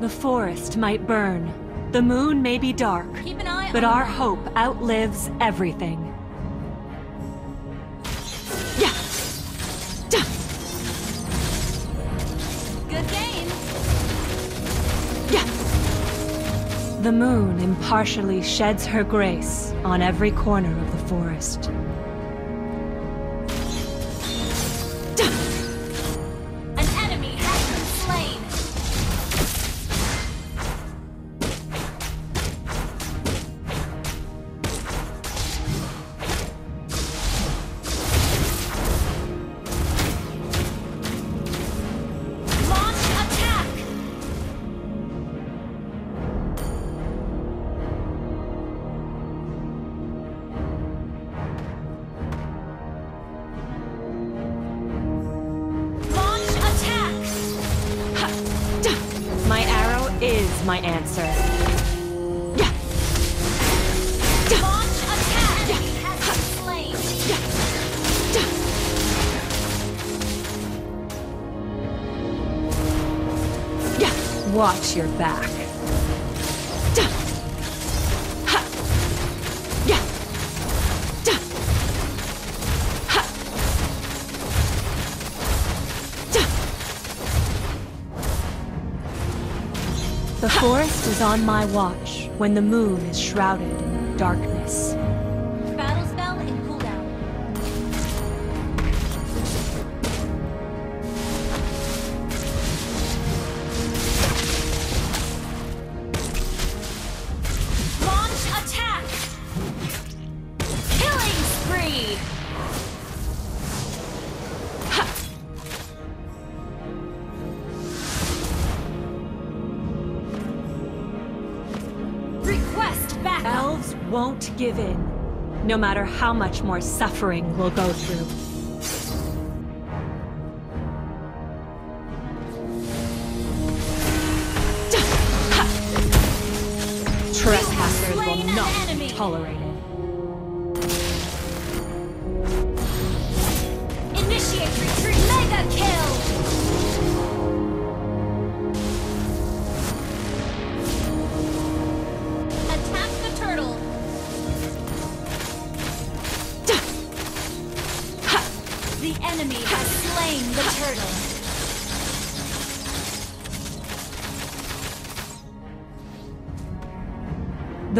The forest might burn, the moon may be dark, Keep an eye but our them. hope outlives everything. Good game! The moon impartially sheds her grace on every corner of the forest. An answer. Watch your back. The forest is on my watch when the moon is shrouded in darkness. Won't give in, no matter how much more suffering we'll go through. Trespassers will not be enemy.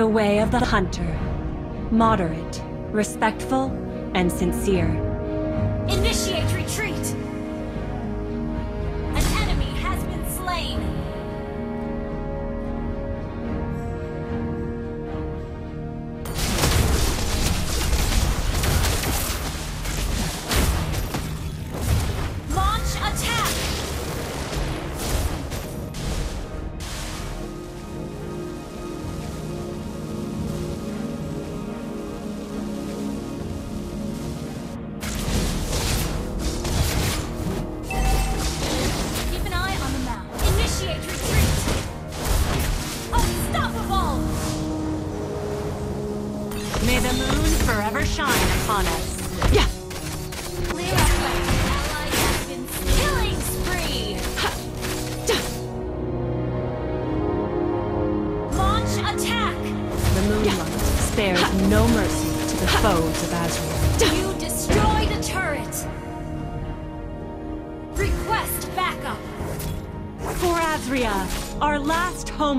The way of the hunter. Moderate, respectful, and sincere. Initiate retreat!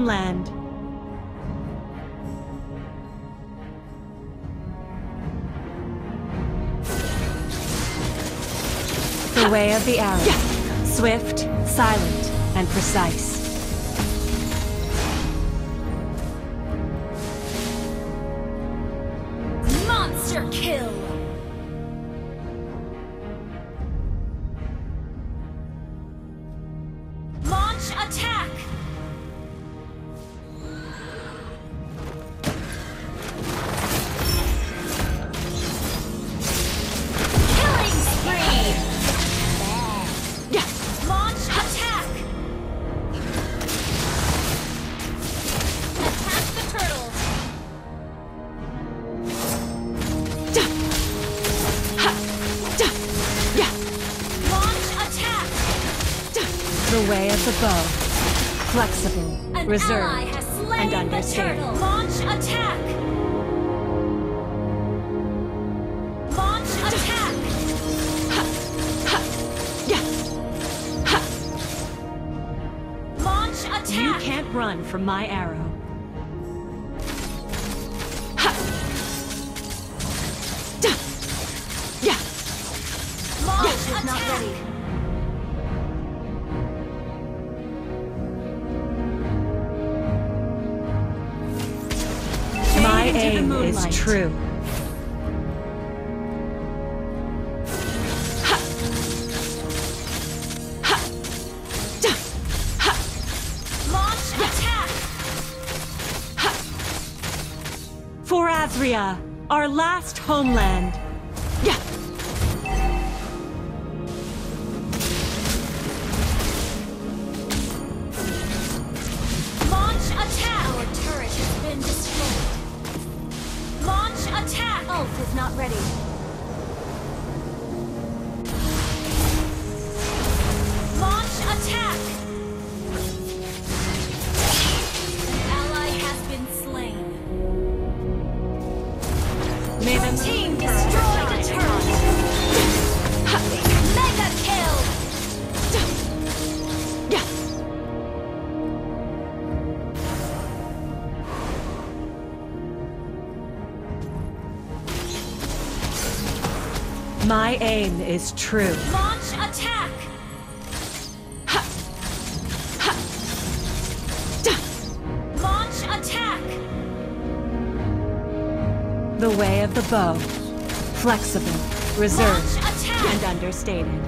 land. The way of the arrow. Swift, silent, and precise. Monster kill! Launch attack! The way of the bow. Flexible, An ally reserved, has and slain the understated. turtle. Launch attack! Launch attack! Launch attack! You can't run from my arrow. Launch attack! Is true. Launch attack! For Azrya, our last homeland. Ult is not ready. My aim is true. Launch attack! Launch attack! The way of the bow. Flexible, reserved, and understated.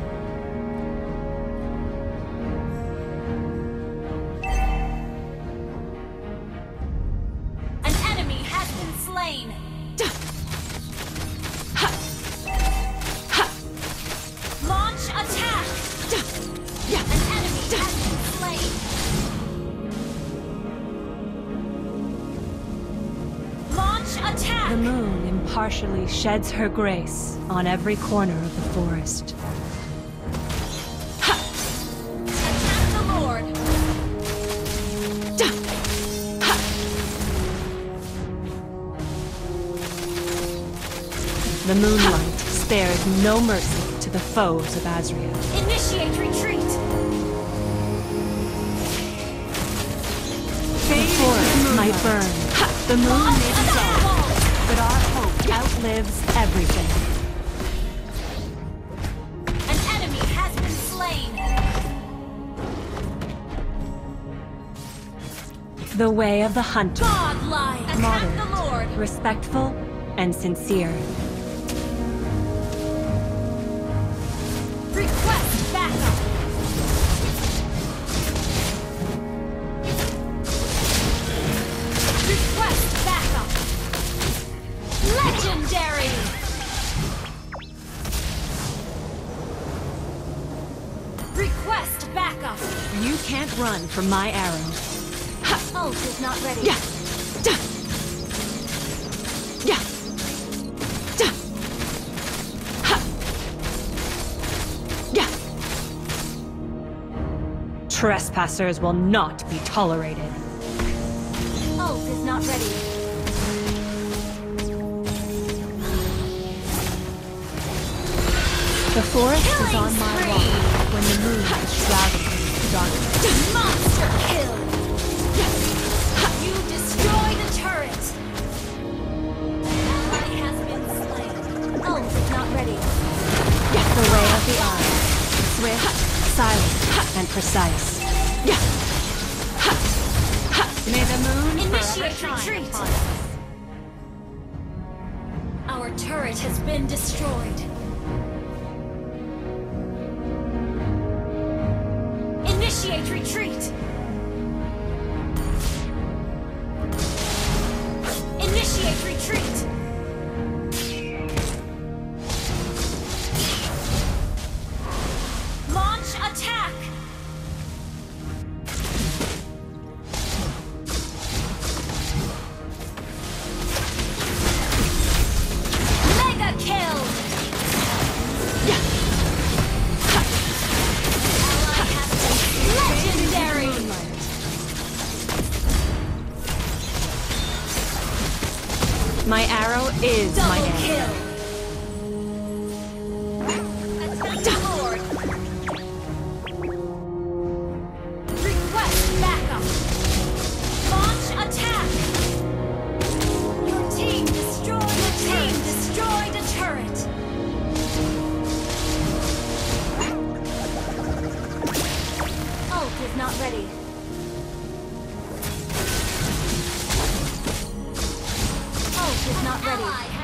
Launch The moon impartially sheds her grace on every corner of the forest. The The moonlight spares no mercy to the foes of Azrya. Initiate retreat! The forest might burn, the moon outlives everything. An enemy has been slain. The way of the hunter, Godlike! Attack Moderate. the Lord! respectful and sincere. From my arrow. Ult is not ready. Yeah. Da. Yeah. Da. Ha. Yeah. Trespassers will not be tolerated. Ult is not ready. The forest is on my spree. Our turret has been destroyed. Initiate retreat! is not ready.